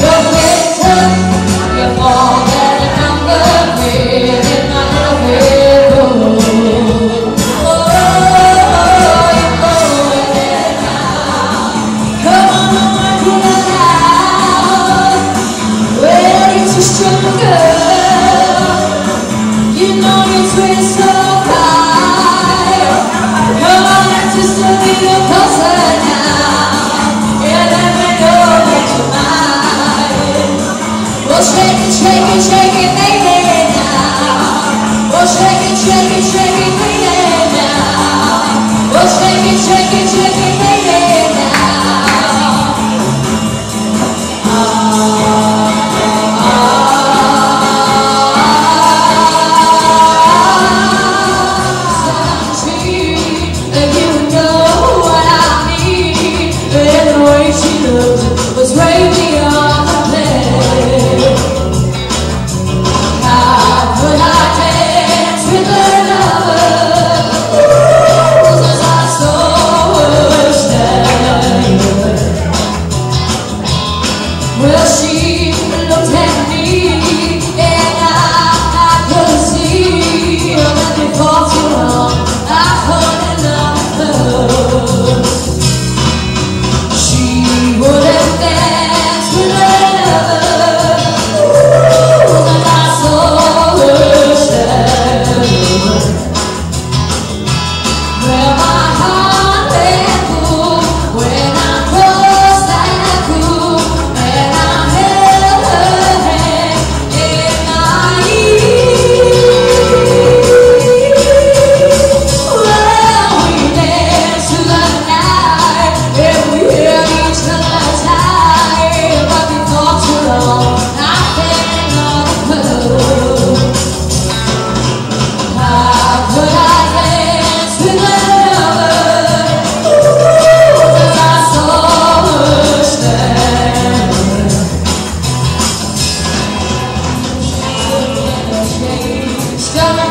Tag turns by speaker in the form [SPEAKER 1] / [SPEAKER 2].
[SPEAKER 1] You're greater, you're more than a number here. loved was right. Just